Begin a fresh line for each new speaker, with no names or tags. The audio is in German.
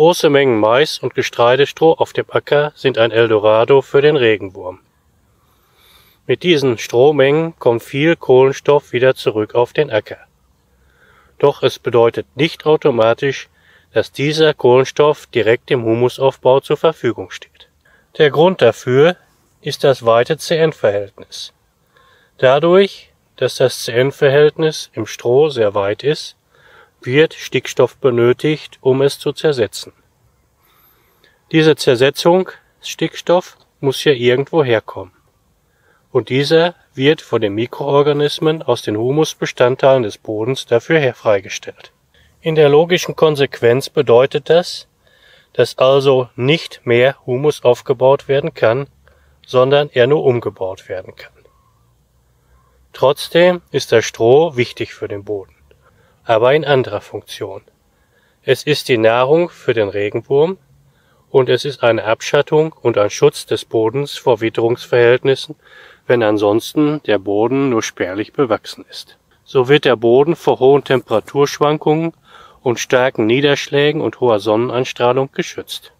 Große Mengen Mais und Getreidestroh auf dem Acker sind ein Eldorado für den Regenwurm. Mit diesen Strohmengen kommt viel Kohlenstoff wieder zurück auf den Acker. Doch es bedeutet nicht automatisch, dass dieser Kohlenstoff direkt im Humusaufbau zur Verfügung steht. Der Grund dafür ist das weite CN-Verhältnis. Dadurch, dass das CN-Verhältnis im Stroh sehr weit ist, wird Stickstoff benötigt, um es zu zersetzen. Diese Zersetzung (Stickstoff) muss ja irgendwo herkommen. Und dieser wird von den Mikroorganismen aus den Humusbestandteilen des Bodens dafür freigestellt. In der logischen Konsequenz bedeutet das, dass also nicht mehr Humus aufgebaut werden kann, sondern er nur umgebaut werden kann. Trotzdem ist das Stroh wichtig für den Boden, aber in anderer Funktion. Es ist die Nahrung für den Regenwurm und es ist eine Abschattung und ein Schutz des Bodens vor Witterungsverhältnissen, wenn ansonsten der Boden nur spärlich bewachsen ist. So wird der Boden vor hohen Temperaturschwankungen und starken Niederschlägen und hoher Sonneneinstrahlung geschützt